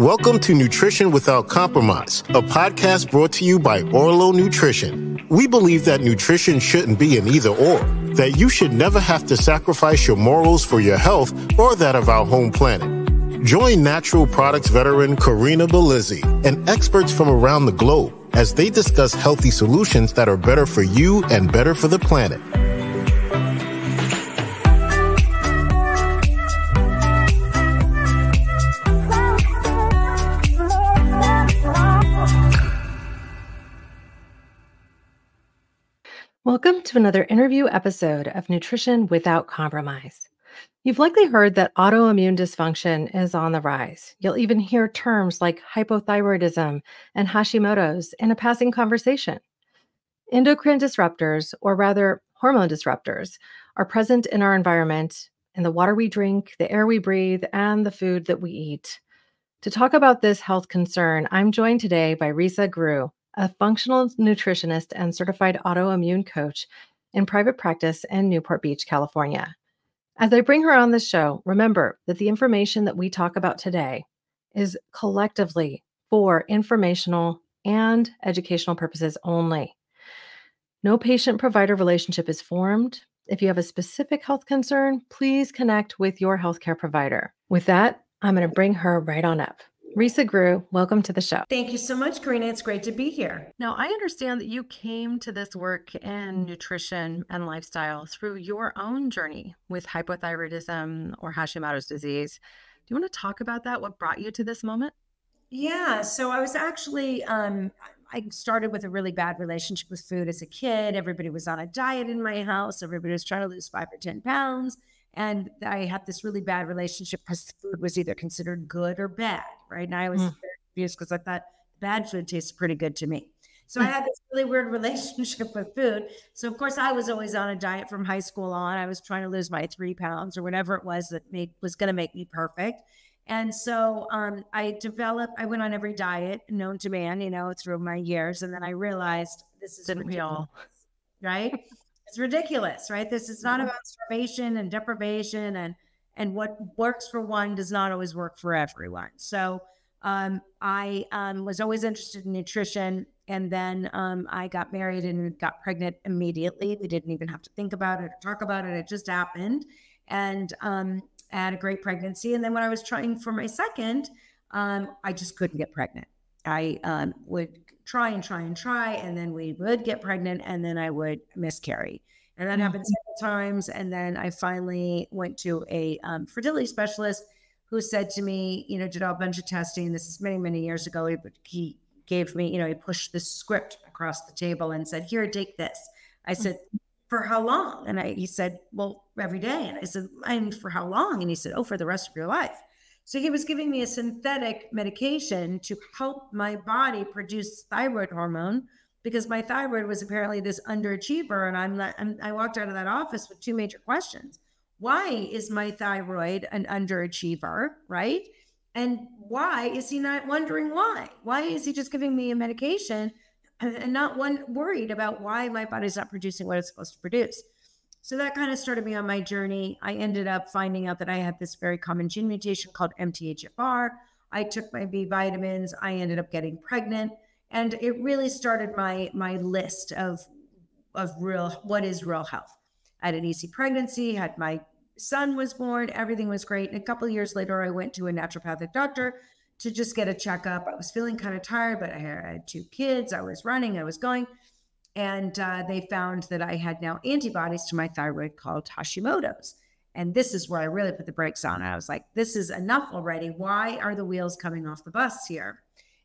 Welcome to Nutrition Without Compromise, a podcast brought to you by Orlo Nutrition. We believe that nutrition shouldn't be an either or, that you should never have to sacrifice your morals for your health or that of our home planet. Join natural products veteran Corinna Bellizzi and experts from around the globe as they discuss healthy solutions that are better for you and better for the planet. Welcome to another interview episode of Nutrition Without Compromise. You've likely heard that autoimmune dysfunction is on the rise. You'll even hear terms like hypothyroidism and Hashimoto's in a passing conversation. Endocrine disruptors, or rather hormone disruptors, are present in our environment, in the water we drink, the air we breathe, and the food that we eat. To talk about this health concern, I'm joined today by Risa Groux, a functional nutritionist and certified autoimmune coach in private practice in Newport Beach, California. As I bring her on the show, remember that the information that we talk about today is collectively for informational and educational purposes only. No patient provider relationship is formed. If you have a specific health concern, please connect with your healthcare provider. With that, I'm going to bring her right on up. Risa Groux, welcome to the show. Thank you so much, Corinna. It's great to be here. Now, I understand that you came to this work in nutrition and lifestyle through your own journey with hypothyroidism or Hashimoto's disease. Do you want to talk about that? What brought you to this moment? Yeah. So I was actually, um, I started with a really bad relationship with food as a kid. Everybody was on a diet in my house, everybody was trying to lose five or 10 pounds. And I had this really bad relationship because food was either considered good or bad, right? And I was mm. confused because I thought bad food tasted pretty good to me. So I hmm. had this really weird relationship with food. So of course I was always on a diet from high school on. I was trying to lose my three pounds or whatever it was that made was going to make me perfect. And so um, I developed. I went on every diet known to man, you know, through my years, and then I realized this is didn't we all, right? It's ridiculous, right? This is not about starvation and deprivation and and what works for one does not always work for everyone. So um, I um, was always interested in nutrition, and then um, I got married and got pregnant immediately. We didn't even have to think about it or talk about it; it just happened, and um, I had a great pregnancy. And then when I was trying for my second, um, I just couldn't get pregnant. I um, would try and try and try. And then we would get pregnant and then I would miscarry. And that mm-hmm. happened several times. And then I finally went to a um, fertility specialist who said to me, you know, did a bunch of testing. This is many, many years ago. He, he gave me, you know, he pushed this script across the table and said, here, take this. I said, for how long? And I, he said, well, every day. And I said, and for how long? And he said, oh, for the rest of your life. So he was giving me a synthetic medication to help my body produce thyroid hormone because my thyroid was apparently this underachiever. And I'm, I'm I walked out of that office with two major questions. Why is my thyroid an underachiever? Right. And why is he not wondering why? Why is he just giving me a medication and not one worried about why my body's not producing what it's supposed to produce? So that kind of started me on my journey. I ended up finding out that I had this very common gene mutation called MTHFR. I took my B vitamins. I ended up getting pregnant, and it really started my my list of of real what is real health. I had an easy pregnancy. Had my son was born. Everything was great. And a couple years later, I went to a naturopathic doctor to just get a checkup. I was feeling kind of tired, but I had two kids. I was running. I was going. And uh, they found that I had now antibodies to my thyroid called Hashimoto's. And this is where I really put the brakes on. I was like, this is enough already. Why are the wheels coming off the bus here?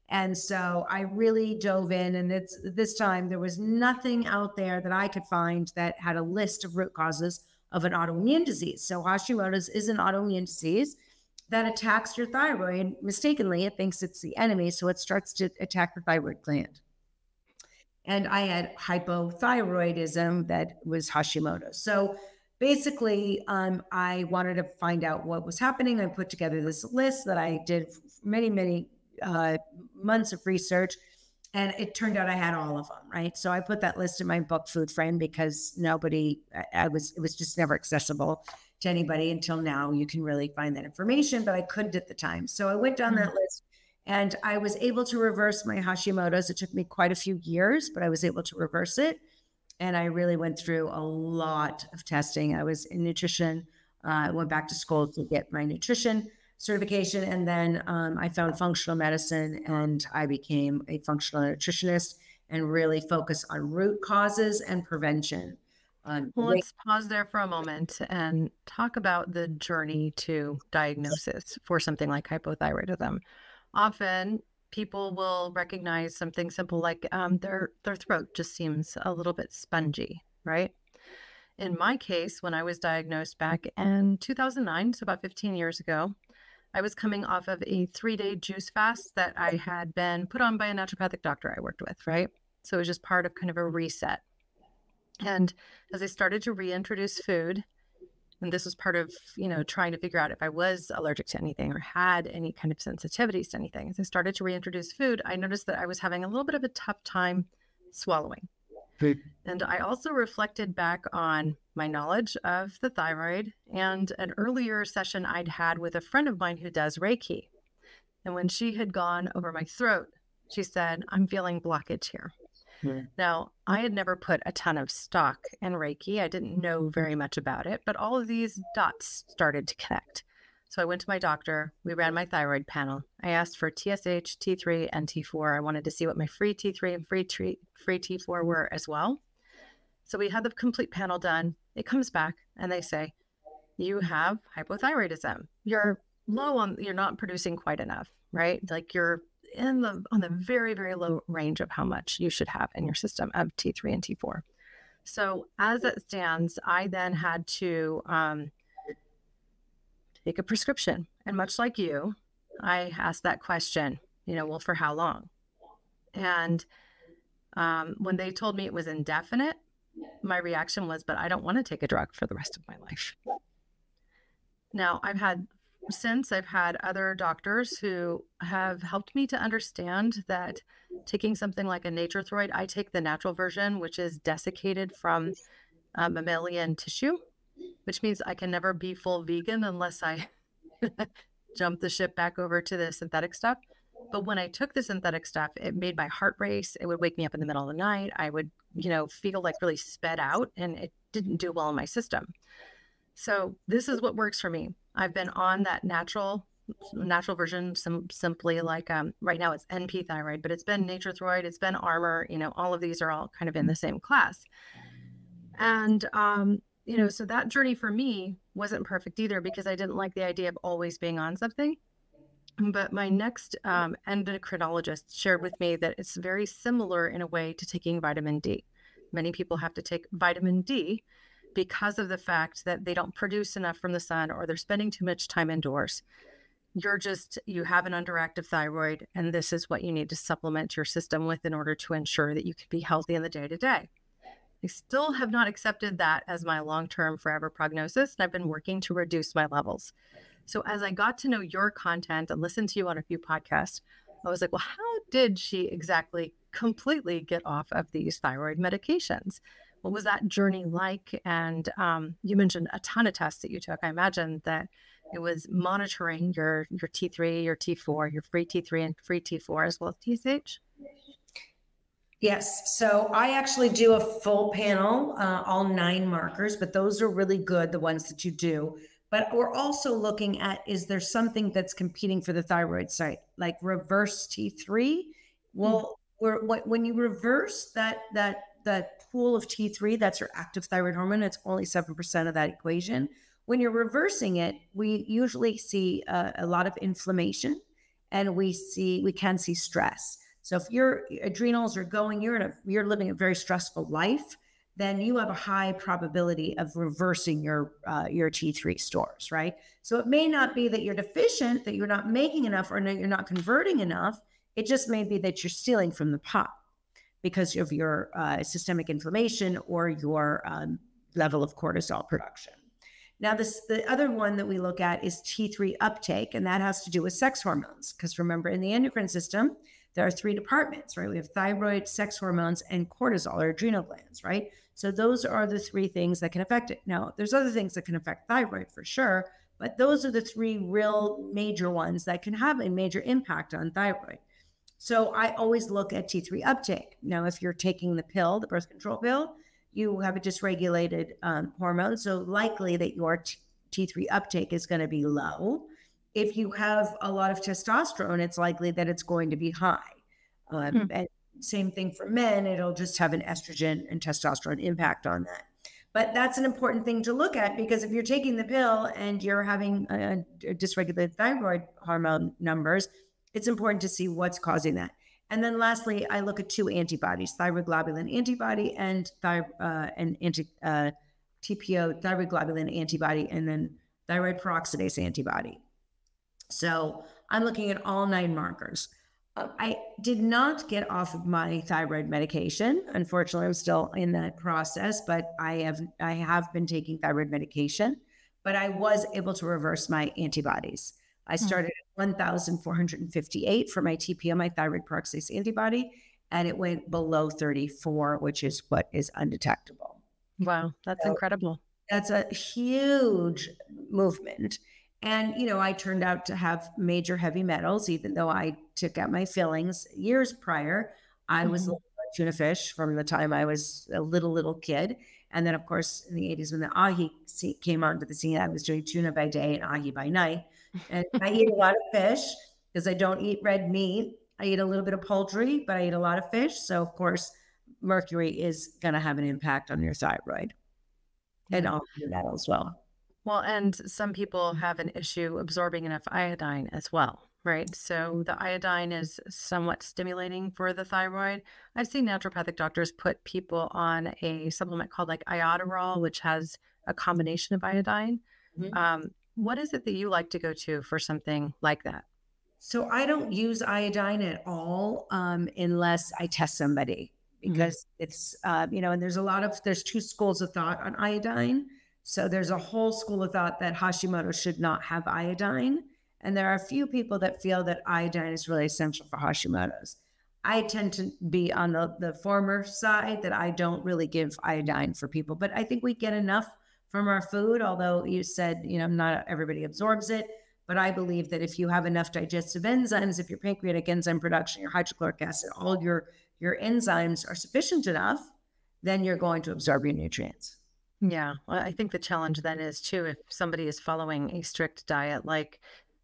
And so I really dove in. And it's, this time there was nothing out there that I could find that had a list of root causes of an autoimmune disease. So Hashimoto's is an autoimmune disease that attacks your thyroid. Mistakenly, it thinks it's the enemy. So it starts to attack the thyroid gland and I had hypothyroidism that was Hashimoto's. So basically, um, I wanted to find out what was happening. I put together this list that I did many, many uh, months of research, and it turned out I had all of them. Right, so I put that list in my book, Food Frame, because nobody, I, I was, it was just never accessible to anybody until now. You can really find that information, but I couldn't at the time. So I went down that list And I was able to reverse my Hashimoto's. It took me quite a few years, but I was able to reverse it. And I really went through a lot of testing. I was in nutrition. Uh, I went back to school to get my nutrition certification. And then um, I found functional medicine and I became a functional nutritionist and really focus on root causes and prevention. Um, well, let's pause there for a moment and talk about the journey to diagnosis for something like hypothyroidism. Often people will recognize something simple like um, their their throat just seems a little bit spongy, right? In my case, when I was diagnosed back in 2009, so about 15 years ago, I was coming off of a three day juice fast that I had been put on by a naturopathic doctor I worked with, right? So it was just part of kind of a reset. And as I started to reintroduce food, and this was part of, you know, trying to figure out if I was allergic to anything or had any kind of sensitivities to anything. As I started to reintroduce food, I noticed that I was having a little bit of a tough time swallowing. And I also reflected back on my knowledge of the thyroid and an earlier session I'd had with a friend of mine who does Reiki. And when she had gone over my throat, she said, I'm feeling blockage here. Yeah. Now, I had never put a ton of stock in Reiki. I didn't know mm-hmm. very much about it, but all of these dots started to connect. So I went to my doctor. We ran my thyroid panel. I asked for TSH, T3, and T4. I wanted to see what my free T3 and free, t- free T4 were as well. So we had the complete panel done. It comes back and they say, you have hypothyroidism. You're mm. low on, you're not producing quite enough, right? Like you're in the on the very very low range of how much you should have in your system of T3 and T4. So as it stands, I then had to um, take a prescription, and much like you, I asked that question. You know, well, for how long? And um, when they told me it was indefinite, my reaction was, but I don't want to take a drug for the rest of my life. Now, I've had since I've had other doctors who have helped me to understand that taking something like a Nature-Throid, I take the natural version, which is desiccated from uh, mammalian tissue, which means I can never be full vegan unless I jump the ship back over to the synthetic stuff. But when I took the synthetic stuff, it made my heart race. It would wake me up in the middle of the night. I would, you know, feel like really sped out and it didn't do well in my system. So this is what works for me. I've been on that natural natural version sim- simply like um, right now it's np thyroid but it's been Nature-Throid it's been Armour you know all of these are all kind of in the same class. And um, you know so that journey for me wasn't perfect either because i didn't like the idea of always being on something. But my next um, endocrinologist shared with me that it's very similar in a way to taking vitamin d. Many people have to take vitamin d because of the fact that they don't produce enough from the sun or they're spending too much time indoors. You're just, you have an underactive thyroid, and this is what you need to supplement your system with in order to ensure that you can be healthy in the day to day. I still have not accepted that as my long term forever prognosis, and I've been working to reduce my levels. So, as I got to know your content and listened to you on a few podcasts, I was like, well, how did she exactly completely get off of these thyroid medications? What was that journey like? And um, you mentioned a ton of tests that you took. I imagine that it was monitoring your your T3, your T4, your free T3 and free T4 as well as TSH. Yes. So I actually do a full panel, uh, all nine markers, but those are really good, the ones that you do. But we're also looking at is there something that's competing for the thyroid site, like reverse T3? Well, mm-hmm. we're, when you reverse that that that pool of T3, that's your active thyroid hormone, it's only 7% of that equation. When you're reversing it, we usually see a, a lot of inflammation and we see, we can see stress. So if your adrenals are going, you're in a, you're living a very stressful life, then you have a high probability of reversing your uh, your T3 stores, right? So it may not be that you're deficient, that you're not making enough, or that you're not converting enough. It just may be that you're stealing from the pot because of your uh, systemic inflammation or your um, level of cortisol production. Now, this the other one that we look at is T3 uptake, and that has to do with sex hormones. Because remember, in the endocrine system, there are three departments, right? We have thyroid, sex hormones, and cortisol or adrenal glands, right? So those are the three things that can affect it. Now, there's other things that can affect thyroid for sure, But those are the three real major ones that can have a major impact on thyroid. So I always look at T3 uptake. Now, if you're taking the pill, the birth control pill, you have a dysregulated um, hormone. So likely that your T- T3 uptake is going to be low. If you have a lot of testosterone, it's likely that it's going to be high. Um, hmm. And same thing for men, it'll just have an estrogen and testosterone impact on that. But that's an important thing to look at because if you're taking the pill and you're having a, a dysregulated thyroid hormone numbers, it's important to see what's causing that. And then lastly, I look at two antibodies, thyroid globulin antibody and thy, uh, and anti, uh, TPO, thyroid globulin antibody, and then thyroid peroxidase antibody. So I'm looking at all nine markers. Uh, I did not get off of my thyroid medication. Unfortunately, I'm still in that process, but I have I have been taking thyroid medication, but I was able to reverse my antibodies. I hmm. started at 1,458 for my TPO, my thyroid peroxidase antibody, and it went below 34, which is what is undetectable. Wow, that's so incredible. That's a huge movement. And, you know, I turned out to have major heavy metals, even though I took out my fillings years prior. I mm-hmm. was a tuna fish from the time I was a little, little kid. And then, of course, in the 80s, when the ahi came onto the scene, I was doing tuna by day and ahi by night. And I eat a lot of fish because I don't eat red meat. I eat a little bit of poultry, but I eat a lot of fish. So, of course, mercury is going to have an impact on your thyroid and all metal as well. Well, and some people have an issue absorbing enough iodine as well, right? So the iodine is somewhat stimulating for the thyroid. I've seen naturopathic doctors put people on a supplement called like iodoral, which has a combination of iodine. Mm-hmm. Um, what is it that you like to go to for something like that? So I don't use iodine at all um, unless I test somebody mm-hmm. because mm-hmm. it's uh, you know, and there's a lot of there's two schools of thought on iodine. So there's a whole school of thought that Hashimoto should not have iodine, and there are a few people that feel that iodine is really essential for Hashimoto's. I tend to be on the, the former side that I don't really give iodine for people, but I think we get enough from our food, although you said, you know, not everybody absorbs it. But I believe that if you have enough digestive enzymes, if your pancreatic enzyme production, your hydrochloric acid, all your your enzymes are sufficient enough, then you're going to absorb your nutrients. Yeah. Well, I think the challenge then is too if somebody is following a strict diet, like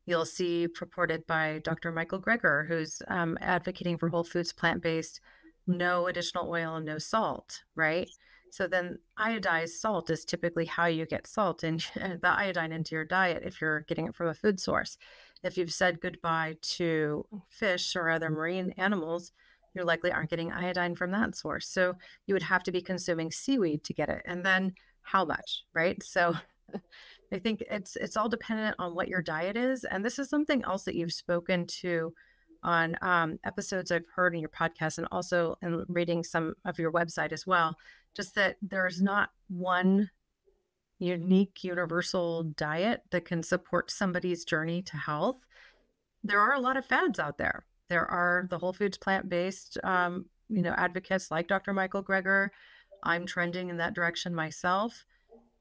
you'll see purported by Dr. Michael Greger, who's um, advocating for whole foods, plant based, no additional oil and no salt, right? So then iodized salt is typically how you get salt and the iodine into your diet if you're getting it from a food source. If you've said goodbye to fish or other marine animals, you likely aren't getting iodine from that source. So you would have to be consuming seaweed to get it. And then how much, right? So I think it's it's all dependent on what your diet is. And this is something else that you've spoken to on um, episodes I've heard in your podcast and also in reading some of your website as well just that there's not one unique universal diet that can support somebody's journey to health. There are a lot of fads out there. There are the whole foods plant based, um, you know, advocates like Dr. Michael Greger. I'm trending in that direction myself.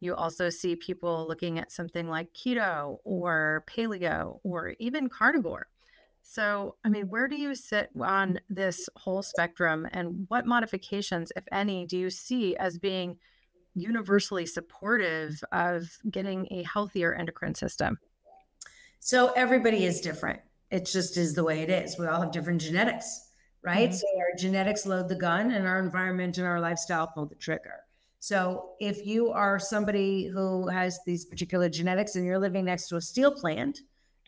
You also see people looking at something like keto or paleo or even carnivore. So, I mean, where do you sit on this whole spectrum and what modifications, if any, do you see as being universally supportive of getting a healthier endocrine system? So, everybody is different. It just is the way it is. We all have different genetics, right? Mm-hmm. So, our genetics load the gun and our environment and our lifestyle pull the trigger. So, if you are somebody who has these particular genetics and you're living next to a steel plant,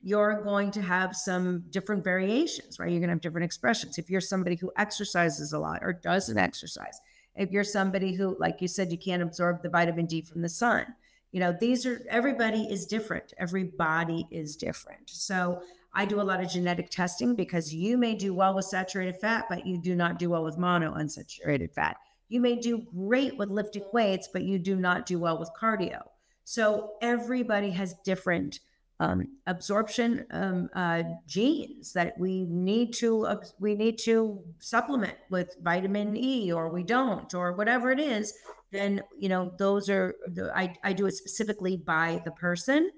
you're going to have some different variations, right? You're going to have different expressions. If you're somebody who exercises a lot or doesn't exercise, if you're somebody who, like you said, you can't absorb the vitamin D from the sun, you know, these are everybody is different. Every body is different. So I do a lot of genetic testing because you may do well with saturated fat, but you do not do well with mono unsaturated fat. You may do great with lifting weights, but you do not do well with cardio. So everybody has different um, absorption um, uh, genes that we need to uh, we need to supplement with vitamin E or we don't or whatever it is then you know those are I, I do it specifically by the person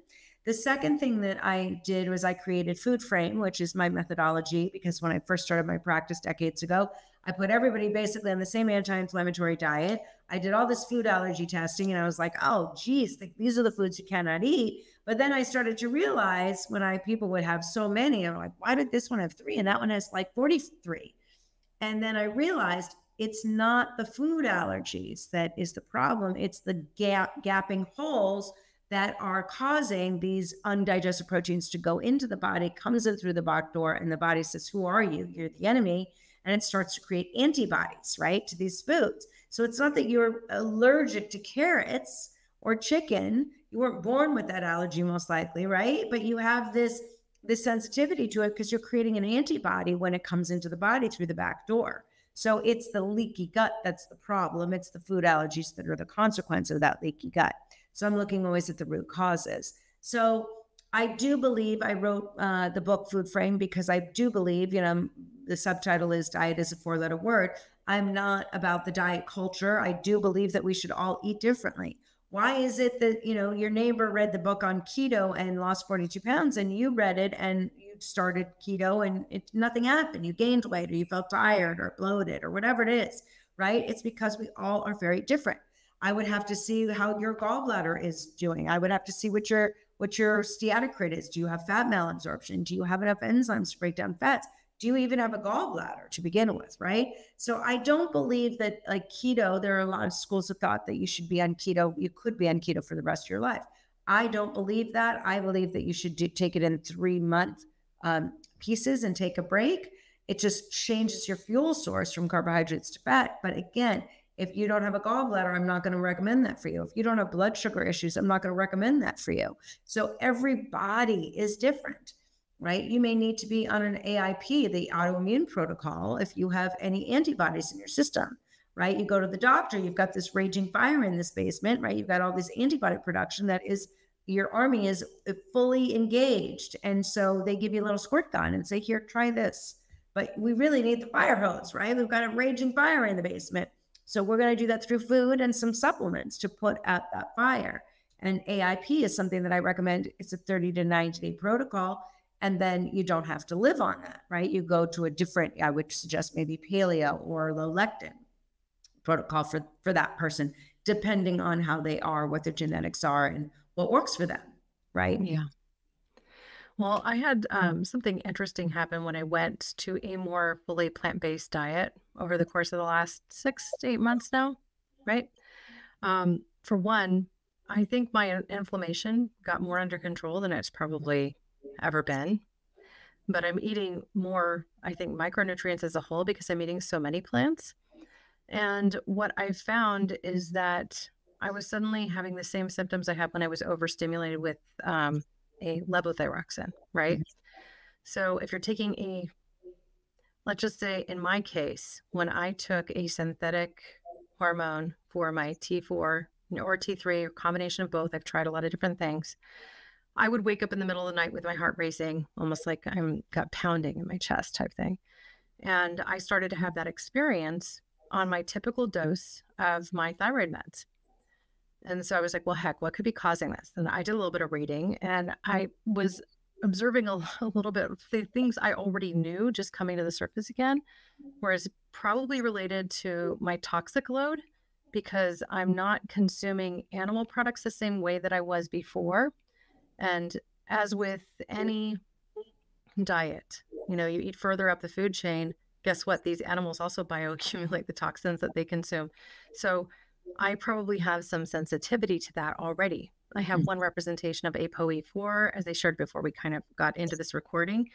The second thing that I did was I created Food Frame, which is my methodology because when I first started my practice decades ago, I put everybody basically on the same anti-inflammatory diet. I did all this food allergy testing and I was like, oh, geez, these are the foods you cannot eat. But then I started to realize when I people would have so many, I'm like, why did this one have three and that one has like 43? And then I realized it's not the food allergies that is the problem. It's the gap gapping holes that are causing these undigested proteins to go into the body, comes in through the back door, and the body says, Who are you? You're the enemy. And it starts to create antibodies, right, to these foods. So it's not that you're allergic to carrots or chicken. You weren't born with that allergy, most likely, right? But you have this this sensitivity to it because you're creating an antibody when it comes into the body through the back door. So it's the leaky gut that's the problem. It's the food allergies that are the consequence of that leaky gut. So I'm looking always at the root causes. So I do believe I wrote uh, the book Food Frame because I do believe, you know, the subtitle is Diet is a four letter word. I'm not about the diet culture. I do believe that we should all eat differently. Why is it that, you know, your neighbor read the book on keto and lost 42 pounds and you read it and you started keto and it, nothing happened? You gained weight or you felt tired or bloated or whatever it is, right? It's because we all are very different. I would have to see how your gallbladder is doing. I would have to see what your what your steatocrit is. Do you have fat malabsorption? Do you have enough enzymes to break down fats? Do you even have a gallbladder to begin with, right? So I don't believe that like keto, there are a lot of schools of thought that you should be on keto. You could be on keto for the rest of your life. I don't believe that. I believe that you should do, take it in three month um, pieces and take a break. It just changes your fuel source from carbohydrates to fat. But again, if you don't have a gallbladder, I'm not going to recommend that for you. If you don't have blood sugar issues, I'm not going to recommend that for you. So every body is different, right? You may need to be on an AIP, the autoimmune protocol, if you have any antibodies in your system, right? You go to the doctor, you've got this raging fire in this basement, right? You've got all this antibody production that is your army is fully engaged. And so they give you a little squirt gun and say, here, try this. But we really need the fire hose, right? We've got a raging fire in the basement. So we're going to do that through food and some supplements to put out that fire. And AIP is something that I recommend. It's a 30 to 90 day protocol. And then you don't have to live on that, right? You go to a different, I would suggest maybe paleo or low lectin protocol for, for that person, depending on how they are, what their genetics are, and what works for them, right? Yeah. Well, I had um, something interesting happen when I went to a more fully plant based diet over the course of the last six to eight months now, right? Um, for one, I think my inflammation got more under control than it's probably ever been. But I'm eating more, I think, micronutrients as a whole because I'm eating so many plants. And what I found is that I was suddenly having the same symptoms I had when I was overstimulated with um, a levothyroxine, right? Mm-hmm. So if you're taking a, let's just say in my case, when I took a synthetic hormone for my T4 or T3 or combination of both, I've tried a lot of different things. I would wake up in the middle of the night with my heart racing, almost like I'm got pounding in my chest type thing. And I started to have that experience on my typical dose of my thyroid meds. And so I was like, well, heck, what could be causing this? And I did a little bit of reading and I was observing a, a little bit of the things I already knew just coming to the surface again, whereas probably related to my toxic load because I'm not consuming animal products the same way that I was before. And as with any diet, you know, you eat further up the food chain, guess what? These animals also bioaccumulate the toxins that they consume. So I probably have some sensitivity to that already. I have mm. one representation of ApoE4, as I shared before we kind of got into this recording,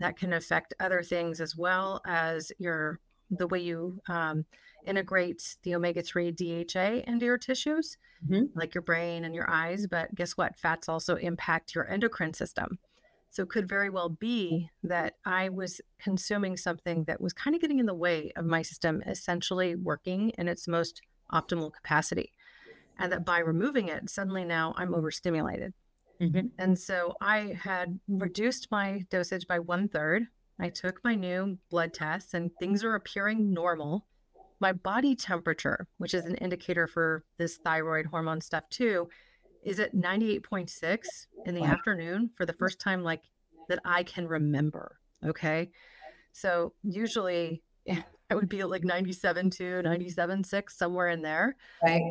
that can affect other things as well as your the way you um, integrate the omega 3 DHA into your tissues, mm-hmm. like your brain and your eyes. But guess what? Fats also impact your endocrine system. So it could very well be that I was consuming something that was kind of getting in the way of my system essentially working in its most optimal capacity. And that by removing it, suddenly now I'm overstimulated. Mm-hmm. And so I had reduced my dosage by one third. I took my new blood tests and things are appearing normal. My body temperature, which is an indicator for this thyroid hormone stuff too, is at 98.6 in the wow. afternoon for the first time like that I can remember. Okay. So usually I would be at like 97 to 97 6 somewhere in there. Right.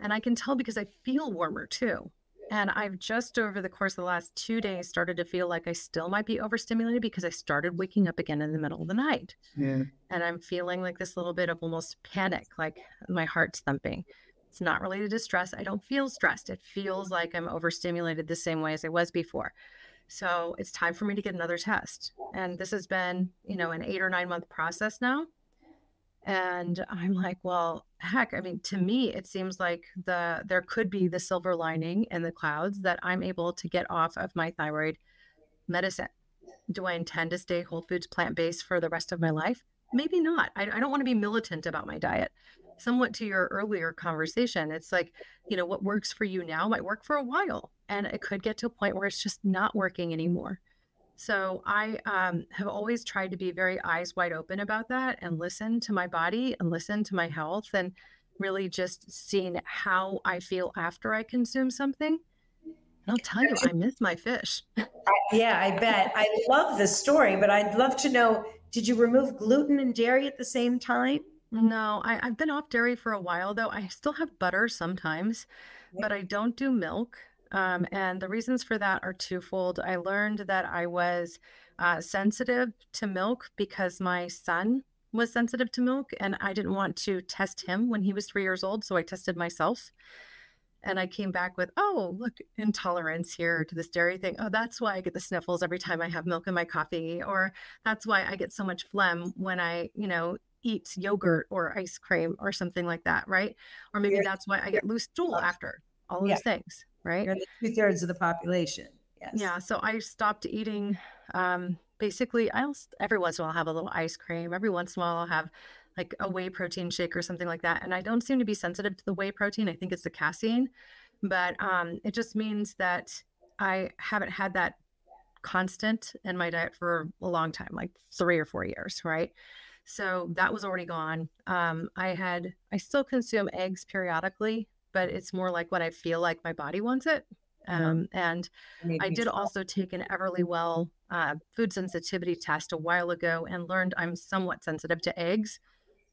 And I can tell because I feel warmer too. And mm-hmm. I've just over the course of the last two days started to feel like I still might be overstimulated because I started waking up again in the middle of the night. Yeah. And I'm feeling like this little bit of almost panic, like my heart's thumping. It's not related to stress. I don't feel stressed. It feels like I'm overstimulated the same way as I was before. So it's time for me to get another test. And this has been, you know, an eight or nine month process now. And I'm like, well, heck, I mean, to me, it seems like the there could be the silver lining in the clouds that I'm able to get off of my thyroid medicine. Do I intend to stay whole foods plant based for the rest of my life? Maybe not. I, I don't want to be militant about my diet. Somewhat to your earlier conversation, it's like, you know, what works for you now might work for a while. And it could get to a point where it's just not working anymore. So I um, have always tried to be very eyes wide open about that and listen to my body and listen to my health and really just seeing how I feel after I consume something. And I'll tell you, I miss my fish. yeah, I bet. I love this story, but I'd love to know did you remove gluten and dairy at the same time? No, I, have been off dairy for a while though. I still have butter sometimes, but I don't do milk. Um, and the reasons for that are twofold. I learned that I was uh, sensitive to milk because my son was sensitive to milk, and I didn't want to test him when he was three years old. So I tested myself. And I came back with, oh, look, intolerance here to this dairy thing. Oh, that's why I get the sniffles every time I have milk in my coffee. Or that's why I get so much phlegm when I, you know, eat yogurt or ice cream or something like that. Right. Or maybe that's why I get loose stool after all those yeah. things right? You're two thirds of the population. Yes. Yeah. So I stopped eating. Um, basically, I'll every once in a while have a little ice cream. Every once in a while, I'll have like a whey protein shake or something like that. And I don't seem to be sensitive to the whey protein. I think it's the casein, but um, it just means that I haven't had that constant in my diet for a long time, like three or four years, right? So that was already gone. Um, I had, I still consume eggs periodically, but it's more like what I feel like my body wants it. Um, and I did also take an Everlywell uh, food sensitivity test a while ago and learned I'm somewhat sensitive to eggs.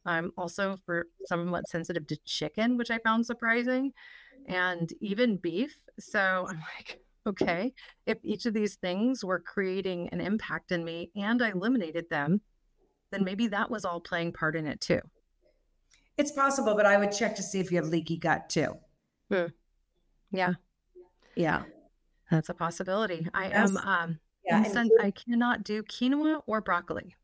I'm also for somewhat sensitive to chicken, which I found surprising, and even beef. So I'm like, okay, if each of these things were creating an impact in me and I eliminated them, then maybe that was all playing part in it too. It's possible, but I would check to see if you have leaky gut too. Hmm. Yeah. Yeah. That's a possibility. I yes. am um yeah, incensed, I cannot do quinoa or broccoli.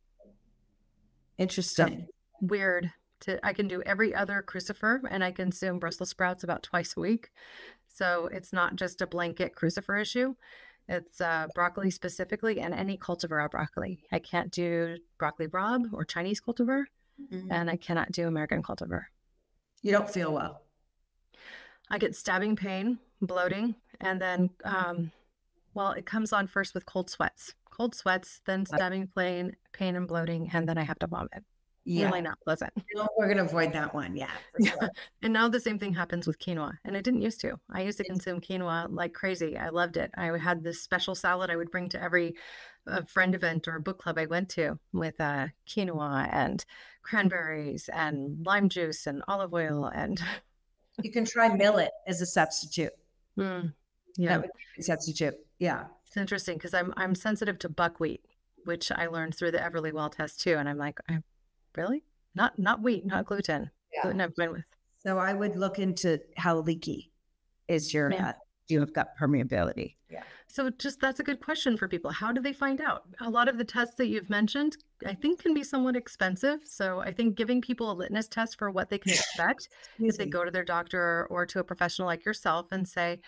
Interesting. So weird. To I can do every other crucifer and I consume Brussels sprouts about twice a week. So it's not just a blanket crucifer issue. It's uh, broccoli specifically and any cultivar of broccoli. I can't do broccoli rabe or Chinese cultivar mm-hmm. and I cannot do American cultivar. You don't feel well. I get stabbing pain, bloating, and then, um, well, it comes on first with cold sweats, cold sweats, then stabbing pain, pain and bloating, and then I have to vomit. Yeah. Really not pleasant. No, we're going to avoid that one. Yeah. Sure. and now the same thing happens with quinoa. And I didn't used to. I used to consume quinoa like crazy. I loved it. I had this special salad I would bring to every uh, friend event or book club I went to with uh, quinoa and cranberries and lime juice and olive oil. And you can try millet as a substitute. Mm, yeah. substitute. Yeah. It's interesting because I'm I'm sensitive to buckwheat, which I learned through the Everlywell test too. And I'm like, I really? Not not wheat, not gluten. Yeah. Gluten I've been with. So I would look into how leaky is your yeah. Do you have gut permeability? Yeah. So just that's a good question for people. How do they find out? A lot of the tests that you've mentioned, I think can be somewhat expensive. So I think giving people a litmus test for what they can expect if they go to their doctor or to a professional like yourself and say,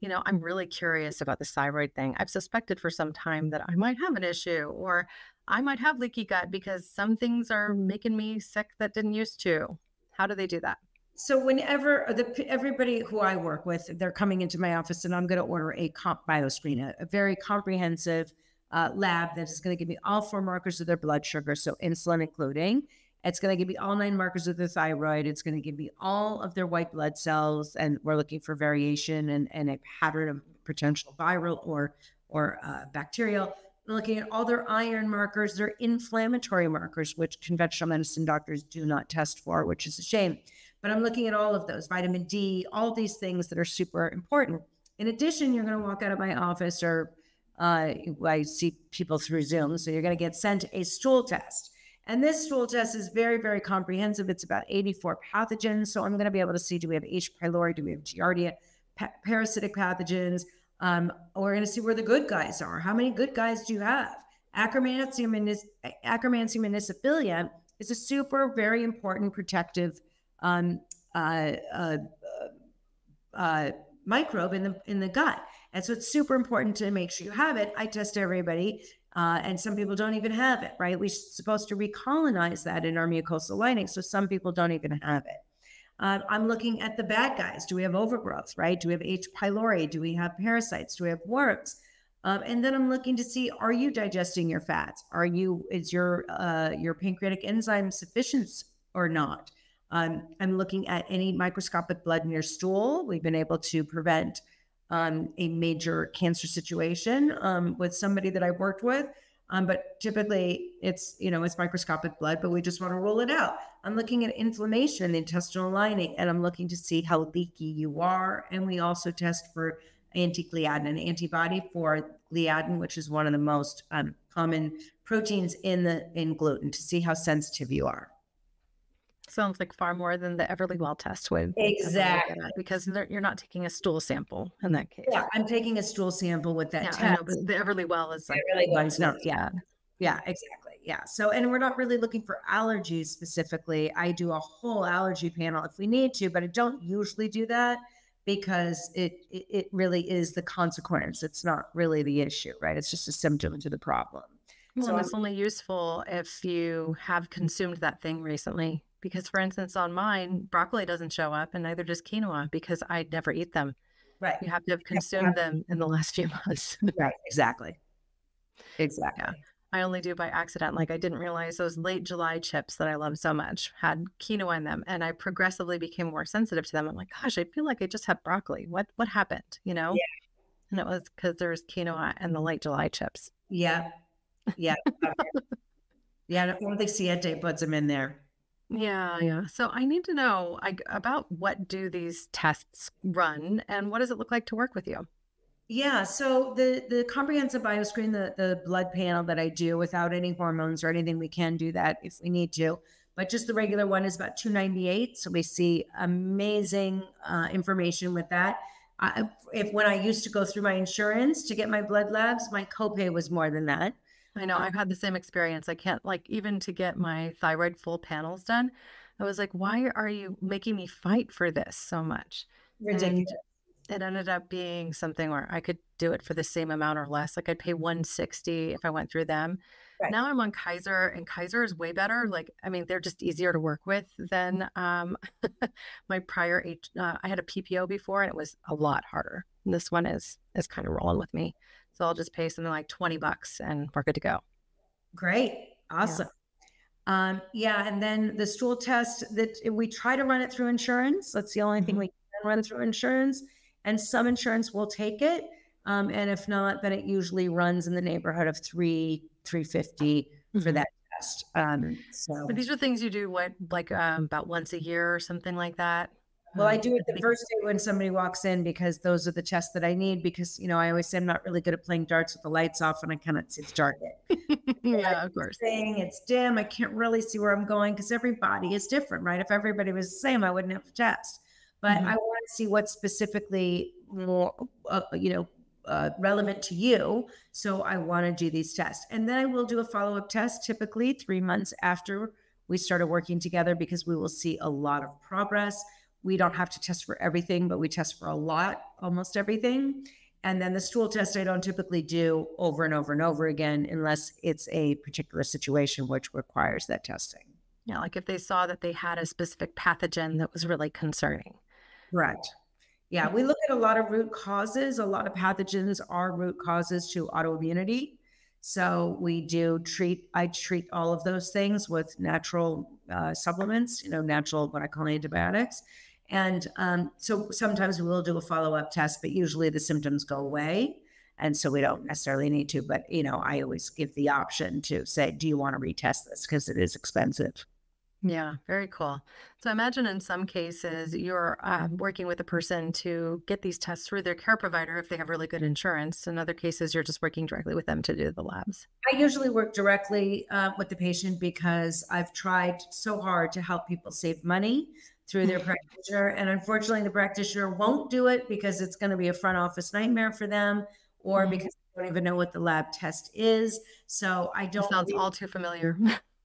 you know, I'm really curious about the thyroid thing. I've suspected for some time that I might have an issue or I might have leaky gut because some things are making me sick that didn't used to. How do they do that? So whenever the everybody who I work with, they're coming into my office, and I'm going to order a comp bioscreen, a, a very comprehensive uh, lab that is going to give me all four markers of their blood sugar, so insulin including, It's going to give me all nine markers of the thyroid. It's going to give me all of their white blood cells, and we're looking for variation and, and a pattern of potential viral or or uh, bacterial. looking at all their iron markers, their inflammatory markers, which conventional medicine doctors do not test for, which is a shame. But I'm looking at all of those, vitamin D, all these things that are super important. In addition, you're going to walk out of my office or uh, I see people through Zoom. So you're going to get sent a stool test. And this stool test is very, very comprehensive. It's about 84 pathogens. So I'm going to be able to see do we have H. pylori? Do we have Giardia? Pa- parasitic pathogens? Um, we're going to see where the good guys are. How many good guys do you have? Akkermansia, menis- Akkermansia muciniphila is a super, very important protective um, uh, uh, uh, microbe in the in the gut. And so it's super important to make sure you have it. I test everybody, uh, and some people don't even have it, right? We're supposed to recolonize that in our mucosal lining. So some people don't even have it. Uh, I'm looking at the bad guys. Do we have overgrowth, right? Do we have H. pylori? Do we have parasites? Do we have worms? Um, and then I'm looking to see: Are you digesting your fats? Are you is your uh, your pancreatic enzyme sufficient or not? Um, I'm looking at any microscopic blood in your stool. We've been able to prevent um, a major cancer situation um, with somebody that I've worked with. Um, but typically it's, you know, it's microscopic blood, but we just want to rule it out. I'm looking at inflammation in the intestinal lining and I'm looking to see how leaky you are. And we also test for anti-gliadin, an antibody for gliadin, which is one of the most um, common proteins in the in gluten to see how sensitive you are. Sounds like far more than the Everlywell test would. Exactly. Because you're not taking a stool sample in that case. Yeah, I'm taking a stool sample with that yeah, test. Know, but the Everlywell is like, Everlywell's not, yeah. Yeah, exactly. Yeah. So, and we're not really looking for allergies specifically. I do a whole allergy panel if we need to, but I don't usually do that because it, it, it really is the consequence. It's not really the issue, right? It's just a symptom to the problem. Well, so it's only useful if you have consumed that thing recently because for instance on mine broccoli doesn't show up and neither does quinoa because i never eat them. Right. You have to have consumed yeah. them in the last few months. Right. Exactly. Exactly. Yeah. i only do by accident. Like i didn't realize those late july chips that i love so much had quinoa in them and i progressively became more sensitive to them. I'm like gosh i feel like i just had broccoli. What what happened? You know? Yeah. and it was because there's quinoa and the late july chips. Yeah yeah yeah i don't think siete puts them in there yeah, yeah. So I need to know I, about what do these tests run and what does it look like to work with you? Yeah, so the the comprehensive bioscreen, the the blood panel that I do without any hormones or anything, we can do that if we need to. But just the regular one is about 298. So we see amazing uh, information with that. I, if when I used to go through my insurance to get my blood labs, my copay was more than that. I know I've had the same experience. I can't like even to get my thyroid full panels done. I was like, why are you making me fight for this so much? Ridiculous. And it ended up being something where I could do it for the same amount or less. Like I'd pay 160 if I went through them. Right. Now I'm on Kaiser and Kaiser is way better. Like, I mean, they're just easier to work with than um, my prior H. Uh, I had a PPO before and it was a lot harder. And this one is, is kind of rolling with me. So I'll just pay something like 20 bucks and we're good to go. Great. Awesome. Yeah. Um, yeah. And then the stool test that we try to run it through insurance. That's the only mm-hmm. thing we can run through insurance. And some insurance will take it. Um, and if not, then it usually runs in the neighborhood of three, 350 mm-hmm. for that test. Um, so but these are things you do what like um, about once a year or something like that. Well, I do it the first day when somebody walks in because those are the tests that I need. Because you know, I always say I'm not really good at playing darts with the lights off, and I cannot see the target. yeah, of course. Saying it's dim, I can't really see where I'm going because every body is different, right? If everybody was the same, I wouldn't have to test. But mm-hmm. I want to see what's specifically more, uh, you know, uh, relevant to you. So I want to do these tests, and then I will do a follow up test, typically three months after we started working together, because we will see a lot of progress we don't have to test for everything, but we test for a lot, almost everything. And then the stool test, I don't typically do over and over and over again unless it's a particular situation which requires that testing. Yeah, like if they saw that they had a specific pathogen that was really concerning. Correct. Yeah, we look at a lot of root causes. A lot of pathogens are root causes to autoimmunity. So we do treat, I treat all of those things with natural uh, supplements, you know, natural, what I call antibiotics. And um, so sometimes we will do a follow up test, but usually the symptoms go away. And so we don't necessarily need to. But, you know, I always give the option to say, do you want to retest this? Because it is expensive. Yeah, very cool. So I imagine in some cases you're uh, working with a person to get these tests through their care provider if they have really good insurance. In other cases, you're just working directly with them to do the labs. I usually work directly uh, with the patient because I've tried so hard to help people save money through their practitioner. And unfortunately, the practitioner won't do it because it's going to be a front office nightmare for them or mm-hmm. because they don't even know what the lab test is. So I don't. sounds all too familiar.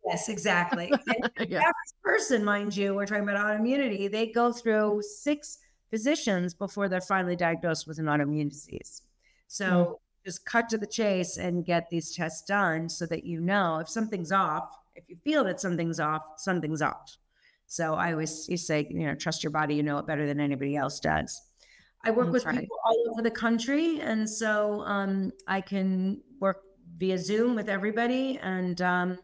Yes, exactly. yeah. average person, mind you, we're talking about autoimmunity, they go through six physicians before they're finally diagnosed with an autoimmune disease. So mm. just cut to the chase and get these tests done so that you know if something's off, if you feel that something's off, something's off. So I always you say, you know, trust your body, you know it better than anybody else does. I work That's with right. people all over the country, and so um, I can work via Zoom with everybody, and um,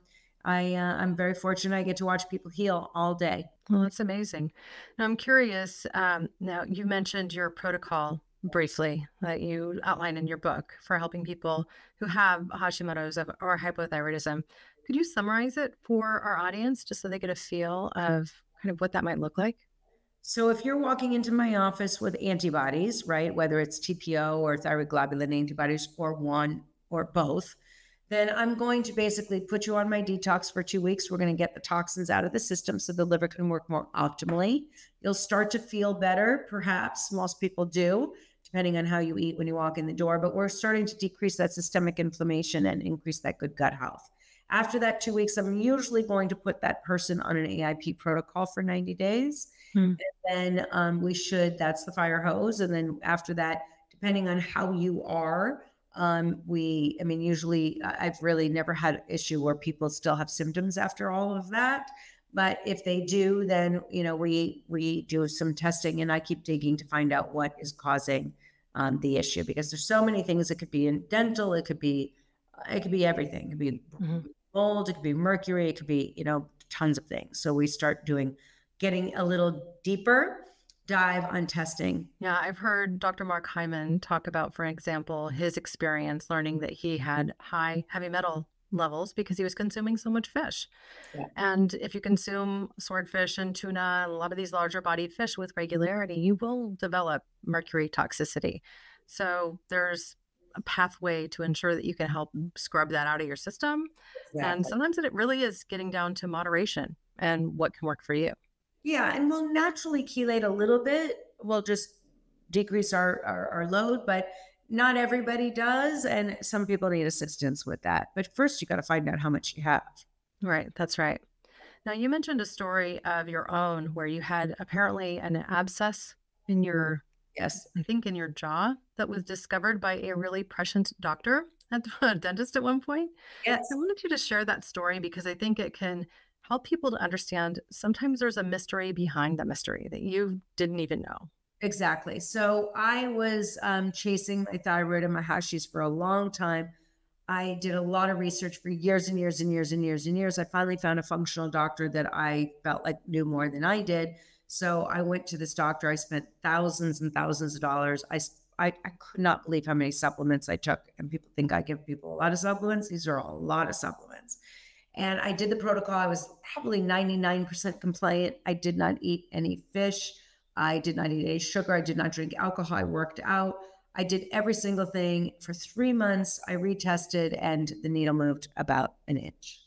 I uh, I'm very fortunate. I get to watch people heal all day. Well, that's amazing. Now I'm curious. Um, now you mentioned your protocol briefly that you outline in your book for helping people who have Hashimoto's or hypothyroidism. Could you summarize it for our audience just so they get a feel of kind of what that might look like? So, if you're walking into my office with antibodies, right, whether it's TPO or thyroglobulin antibodies or one or both, then I'm going to basically put you on my detox for two weeks. We're going to get the toxins out of the system so the liver can work more optimally. You'll start to feel better, perhaps. Most people do, depending on how you eat when you walk in the door. But we're starting to decrease that systemic inflammation and increase that good gut health. After that two weeks, I'm usually going to put that person on an AIP protocol for 90 days. Hmm. And then um, we should, that's the fire hose. And then after that, depending on how you are, um, we, I mean, usually I've really never had an issue where people still have symptoms after all of that. But if they do, then you know we we do some testing, and I keep digging to find out what is causing um, the issue because there's so many things. It could be in dental, it could be it could be everything. It could be mm-hmm. Mold, it could be mercury, it could be you know tons of things. So we start doing getting a little deeper dive on testing. Yeah, I've heard Dr. Mark Hyman talk about, for example, his experience learning that he had high heavy metal levels because he was consuming so much fish. Yeah. And if you consume swordfish and tuna and a lot of these larger bodied fish with regularity, you will develop mercury toxicity. So there's pathway to ensure that you can help scrub that out of your system. Exactly. And sometimes it really is getting down to moderation and what can work for you. Yeah, and we'll naturally chelate a little bit. We'll just decrease our, our, our load, but not everybody does. And some people need assistance with that. But first, you got to find out how much you have. Right. That's right. Now, you mentioned a story of your own where you had apparently an abscess in mm-hmm. your, yes, I think in your jaw that was discovered by a really prescient doctor at the dentist at one point. Yes. I wanted you to share that story because I think it can help people to understand sometimes there's a mystery behind the mystery that you didn't even know. Exactly. So I was um, chasing my thyroid and my Hashis for a long time. I did a lot of research for years and years and years and years and years. I finally found a functional doctor that I felt like knew more than I did. So I went to this doctor. I spent thousands and thousands of dollars. I, I, I could not believe how many supplements I took. And people think I give people a lot of supplements. These are a lot of supplements. And I did the protocol. I was probably 99% compliant. I did not eat any fish. I did not eat any sugar. I did not drink alcohol. I worked out. I did every single thing for three months. I retested and the needle moved about an inch.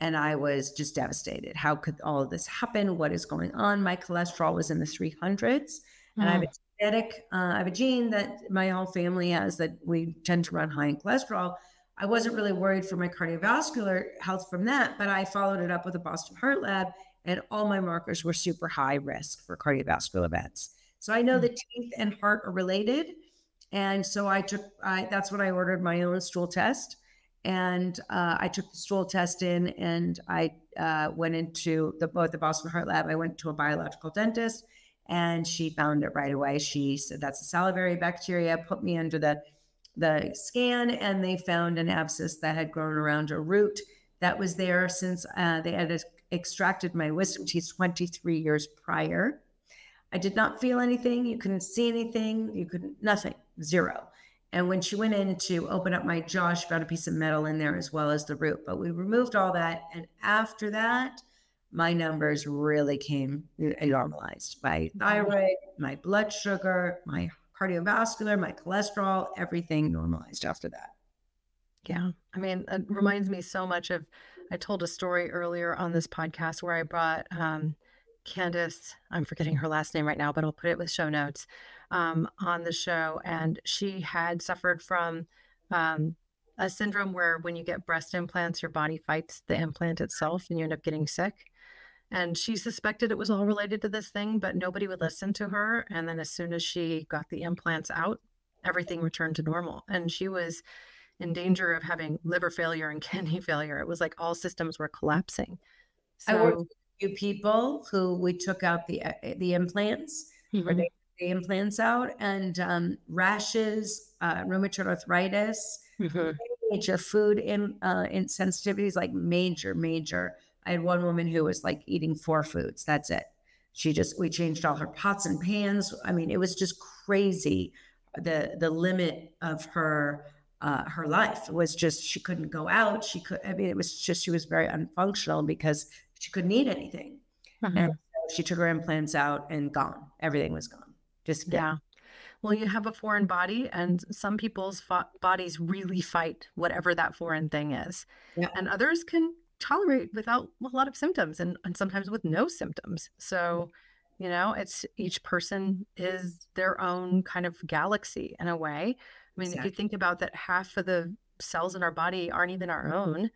And I was just devastated. How could all of this happen? What is going on? My cholesterol was in the 300s. Mm. And I have a genetic, uh, I have a gene that my whole family has that we tend to run high in cholesterol. I wasn't really worried for my cardiovascular health from that, but I followed it up with a Boston Heart Lab, and all my markers were super high risk for cardiovascular events. So I know mm-hmm. the teeth and heart are related, and so I took. I, that's when I ordered my own stool test, and uh, I took the stool test in, and I uh, went into the both the Boston Heart Lab. I went to a biological dentist, and she found it right away. She said that's a salivary bacteria. Put me under the the scan and they found an abscess that had grown around a root that was there since uh, they had extracted my wisdom teeth 23 years prior. I did not feel anything. You couldn't see anything. You couldn't, nothing, zero. And when she went in to open up my jaw, she found a piece of metal in there as well as the root. But we removed all that. And after that, my numbers really came normalized. My thyroid, my blood sugar, my cardiovascular, my cholesterol, everything normalized after that. Yeah. I mean, it reminds me so much of, I told a story earlier on this podcast where I brought um, Candace, I'm forgetting her last name right now, but I'll put it with show notes um, on the show. And she had suffered from um, a syndrome where when you get breast implants, your body fights the implant itself and you end up getting sick. And she suspected it was all related to this thing, but nobody would listen to her. And then as soon as she got the implants out, everything returned to normal. And she was in danger of having liver failure and kidney failure. It was like all systems were collapsing. So, I worked few people who we took out the uh, the implants, mm-hmm. or they the implants out, and um, rashes, uh, rheumatoid arthritis, mm-hmm. major food in, uh, insensitivities, like major, major. I had one woman who was like eating four foods. That's it. She just we changed all her pots and pans. I mean, it was just crazy. The the limit of her uh, her life was just she couldn't go out. She could. I mean, it was just she was very unfunctional because she couldn't eat anything. Mm-hmm. And so she took her implants out and gone. Everything was gone. Just yeah. Well, you have a foreign body, and some people's fo- bodies really fight whatever that foreign thing is, yeah. and others can tolerate without a lot of symptoms and, and sometimes with no symptoms. So, you know, it's each person is their own kind of galaxy in a way. I mean, exactly. if you think about that, half of the cells in our body aren't even our own.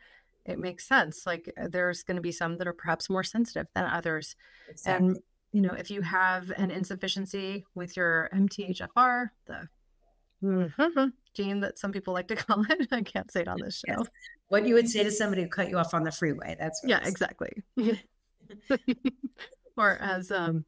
It makes sense. Like uh, there's going to be some that are perhaps more sensitive than others. Exactly. And, you know, if you have an insufficiency with your MTHFR, the mm-hmm, gene that some people like to call it, I can't say it on this show. Yes what you would say to somebody who cut you off on the freeway. That's yeah, exactly. or as um,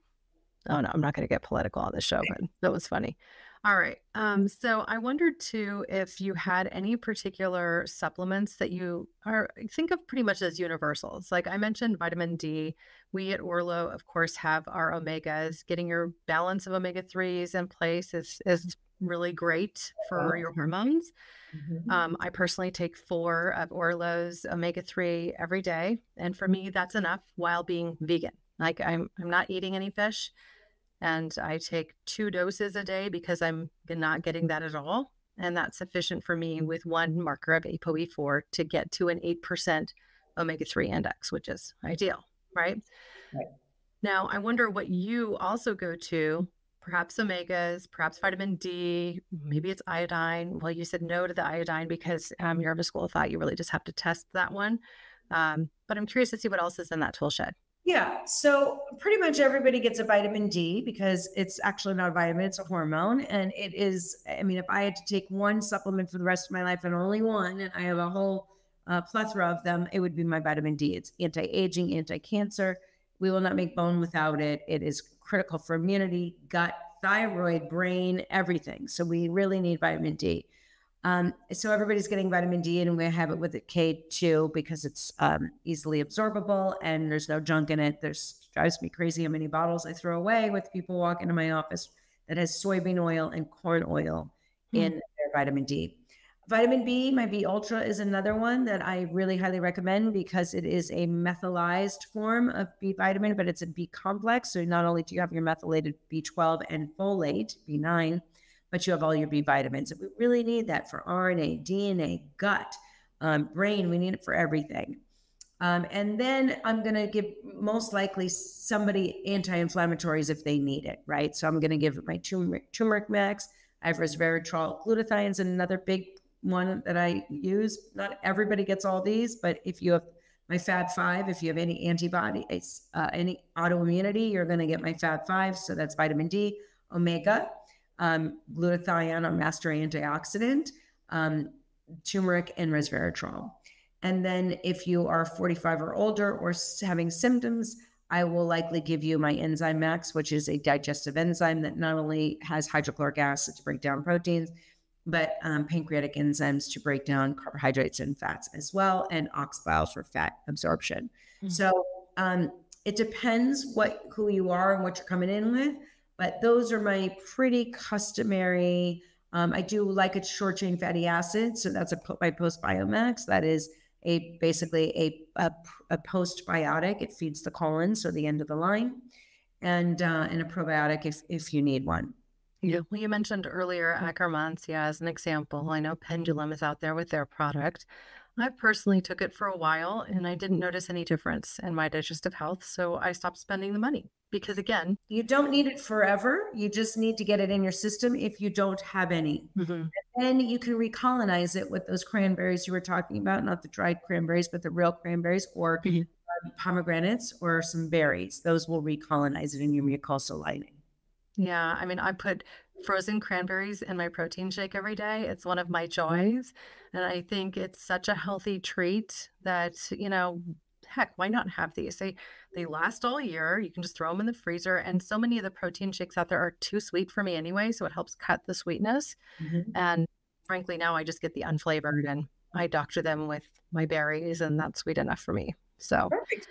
oh no, I'm not going to get political on this show, but that was funny. All right. Um, so I wondered too if you had any particular supplements that you are think of pretty much as universals. Like I mentioned, vitamin D. We at Orlo, of course, have our omegas. Getting your balance of omega threes in place is is really great for your hormones. Mm-hmm. Um, I personally take four of Orlo's omega 3 every day. And for me, that's enough while being vegan. Like I'm, I'm not eating any fish and I take two doses a day because I'm not getting that at all. And that's sufficient for me with one marker of ApoE4 to get to an 8% omega 3 index, which is ideal, right? right? Now, I wonder what you also go to perhaps omegas, perhaps vitamin D, maybe it's iodine. Well, you said no to the iodine because um, you're of a school of thought you really just have to test that one. Um, but I'm curious to see what else is in that tool shed. Yeah. So pretty much everybody gets a vitamin D because it's actually not a vitamin, it's a hormone. And it is, I mean, if I had to take one supplement for the rest of my life and only one, and I have a whole uh, plethora of them, it would be my vitamin D. It's anti aging, anti cancer. We will not make bone without it. It is critical for immunity, gut, thyroid, brain, everything. So we really need vitamin D. Um, so everybody's getting vitamin D, and we have it with the K2 because it's um, easily absorbable and there's no junk in it. There's drives me crazy how many bottles I throw away with people walk into my office that has soybean oil and corn oil mm. in their vitamin D. Vitamin B, my B Ultra is another one that I really highly recommend because it is a methylized form of B vitamin, but it's a B complex. So not only do you have your methylated B12 and folate, B9, but you have all your B vitamins. And we really need that for RNA, DNA, gut, um, brain. We need it for everything. Um, and then I'm going to give most likely somebody anti-inflammatories if they need it, right? So I'm going to give my turmeric, turmeric max. I have resveratrol, glutathione another big one that I use. Not everybody gets all these, but if you have my Fab Five, if you have any antibody, uh, any autoimmunity, you're going to get my Fab Five. So that's vitamin D, omega, um, glutathione, our master antioxidant, um, turmeric, and resveratrol. And then if you are 45 or older or having symptoms, I will likely give you my Enzyme Max, which is a digestive enzyme that not only has hydrochloric acid to break down proteins, but um, pancreatic enzymes to break down carbohydrates and fats as well, and ox bile for fat absorption. Mm-hmm. So um, it depends what who you are and what you're coming in with, but those are my pretty customary. Um, I do like a short chain fatty acid, so that's a by Postbiomax. That is a basically a, a, a postbiotic. It feeds the colon, so the end of the line, and uh, and a probiotic if if you need one. Yeah. Well, you mentioned earlier Akkermansia as an example. I know Pendulum is out there with their product. I personally took it for a while and I didn't notice any difference in my digestive health. So I stopped spending the money because, again, you don't need it forever. You just need to get it in your system if you don't have any. Mm-hmm. then you can recolonize it with those cranberries you were talking about, not the dried cranberries, but the real cranberries or mm-hmm. Um, pomegranates or some berries. Those will recolonize it in your mucosal lining. Yeah, I mean, I put frozen cranberries in my protein shake every day. It's one of my joys. And I think it's such a healthy treat that, you know, heck, why not have these? They they last all year. You can just throw them in the freezer. And so many of the protein shakes out there are too sweet for me anyway, so it helps cut the sweetness. Mm-hmm. And frankly, now I just get the unflavored and I doctor them with my berries, and that's sweet enough for me. So Perfect.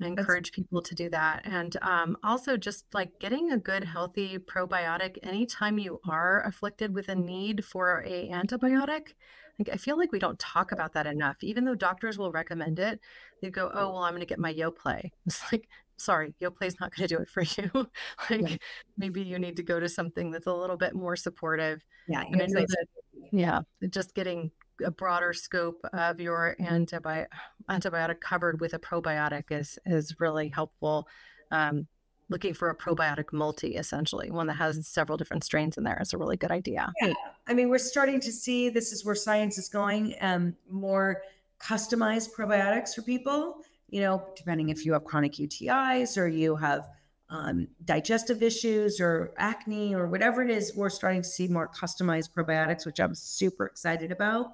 I encourage That's- people to do that. And um, also just like getting a good, healthy probiotic anytime you are afflicted with a need for a antibiotic. Like I feel like we don't talk about that enough. Even though doctors will recommend it, they go, "Oh, well, I'm going to get my Yoplait." It's like, sorry, Yoplait's not going to do it for you. like maybe you need to go to something that's a little bit more supportive. Yeah, and I know that, yeah, just getting a broader scope of your antibi- antibiotic covered with a probiotic is is really helpful. Um, looking for a probiotic multi, essentially, one that has several different strains in there is a really good idea. Yeah, I mean, we're starting to see this is where science is going. Um, more customized probiotics for people. You know, depending if you have chronic UTIs or you have um, digestive issues or acne or whatever it is, we're starting to see more customized probiotics, which I'm super excited about.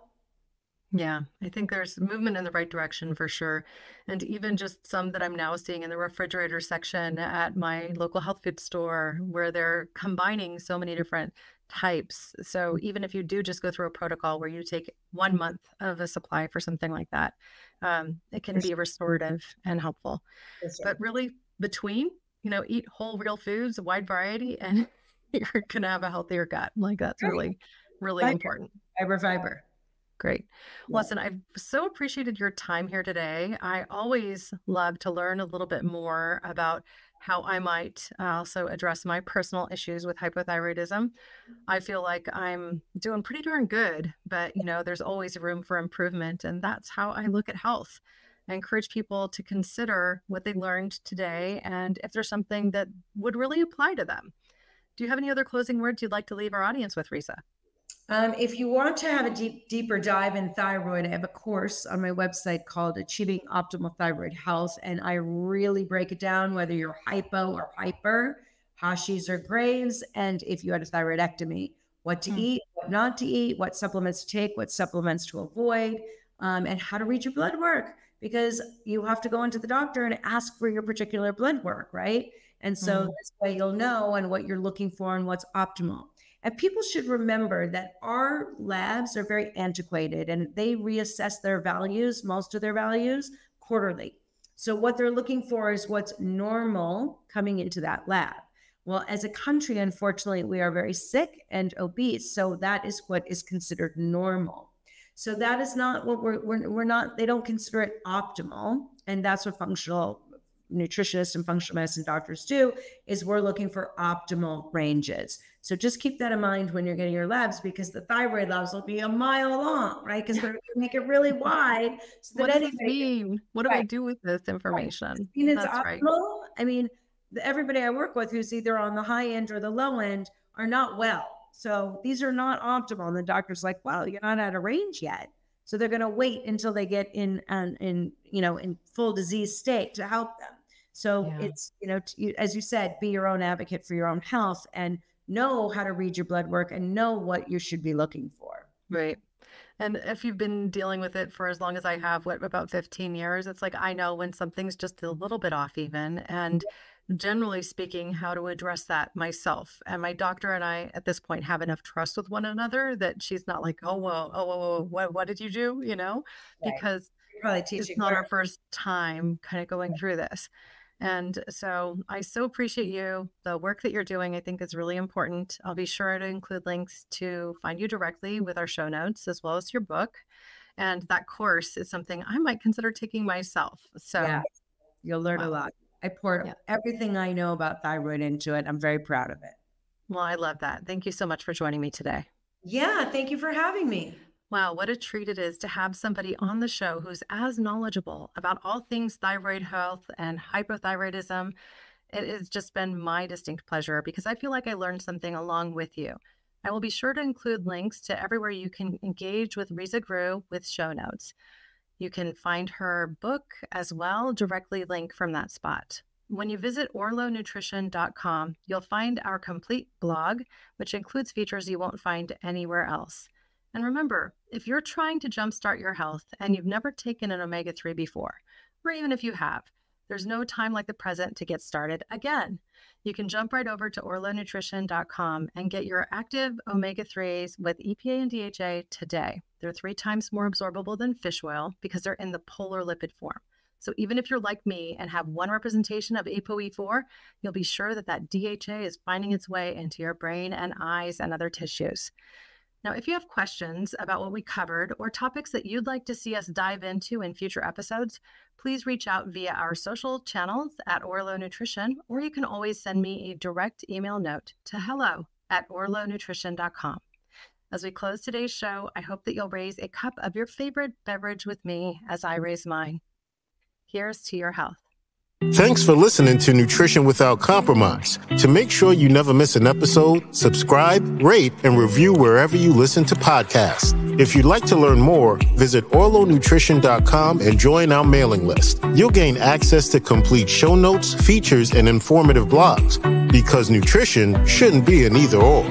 Yeah, I think there's movement in the right direction for sure. And even just some that I'm now seeing in the refrigerator section at my local health food store where they're combining so many different types. So even if you do just go through a protocol where you take one month of a supply for something like that, um, it can be restorative and helpful. But really, between, you know, eat whole, real foods, a wide variety, and you're going to have a healthier gut. Like that's really, really fiber. important. Fiber, fiber. Great. Yeah. Listen, I've so appreciated your time here today. I always love to learn a little bit more about how I might uh, also address my personal issues with hypothyroidism. I feel like I'm doing pretty darn good, but you know, there's always room for improvement. And that's how I look at health. I encourage people to consider what they learned today and if there's something that would really apply to them. Do you have any other closing words you'd like to leave our audience with, Risa? Um, if you want to have a deep, deeper dive in thyroid, I have a course on my website called Achieving Optimal Thyroid Health, and I really break it down whether you're hypo or hyper, Hashis or Graves, and if you had a thyroidectomy, what to mm. eat, what not to eat, what supplements to take, what supplements to avoid, um, and how to read your blood work because you have to go into the doctor and ask for your particular blood work, right? And so mm. this way you'll know and what you're looking for and what's optimal. And people should remember that our labs are very antiquated and they reassess their values, most of their values, quarterly. So, what they're looking for is what's normal coming into that lab. Well, as a country, unfortunately, we are very sick and obese. So, that is what is considered normal. So, that is not what we're, we're, we're not, they don't consider it optimal. And that's what functional nutritionists and functional medicine doctors do is we're looking for optimal ranges. So just keep that in mind when you're getting your labs because the thyroid labs will be a mile long, right? Because they're going to make it really wide. So what does it mean? What do right. I do with this information? Right. I mean, it's That's optimal. Right. I mean, everybody I work with who's either on the high end or the low end are not well. So these are not optimal. And the doctor's like, well, you're not at a range yet. So they're going to wait until they get in and in you know in full disease state to help them. So yeah. it's, you know, to, as you said, be your own advocate for your own health and know how to read your blood work and know what you should be looking for. Right. And if you've been dealing with it for as long as I have, what about 15 years, it's like I know when something's just a little bit off, even. And generally speaking, how to address that myself. And my doctor and I, at this point, have enough trust with one another that she's not like, oh, well, oh, whoa, whoa, what, what did you do? You know, right. because probably it's not our first time kind of going through this. And so I so appreciate you. The work that you're doing, I think, is really important. I'll be sure to include links to find you directly with our show notes as well as your book. And that course is something I might consider taking myself. So yeah, you'll learn wow. a lot. I poured yeah. everything I know about thyroid into it. I'm very proud of it. Well, I love that. Thank you so much for joining me today. Yeah, thank you for having me. Wow, what a treat it is to have somebody on the show who's as knowledgeable about all things thyroid health and hypothyroidism. It has just been my distinct pleasure because I feel like I learned something along with you. I will be sure to include links to everywhere you can engage with Risa Groux with show notes. You can find her book as well, directly link from that spot. When you visit orlonutrition.com, you'll find our complete blog, which includes features you won't find anywhere else. And remember, if you're trying to jumpstart your health and you've never taken an omega 3 before, or even if you have, there's no time like the present to get started again. You can jump right over to orlonutrition.com and get your active omega 3s with EPA and DHA today. They're three times more absorbable than fish oil because they're in the polar lipid form. So even if you're like me and have one representation of ApoE4, you'll be sure that that DHA is finding its way into your brain and eyes and other tissues. Now, if you have questions about what we covered or topics that you'd like to see us dive into in future episodes, please reach out via our social channels at Orlo Nutrition, or you can always send me a direct email note to hello at orlonutrition.com. As we close today's show, I hope that you'll raise a cup of your favorite beverage with me as I raise mine. Here's to your health. Thanks for listening to Nutrition Without Compromise. To make sure you never miss an episode, subscribe, rate, and review wherever you listen to podcasts. If you'd like to learn more, visit orlonutrition.com and join our mailing list. You'll gain access to complete show notes, features, and informative blogs because nutrition shouldn't be an either or.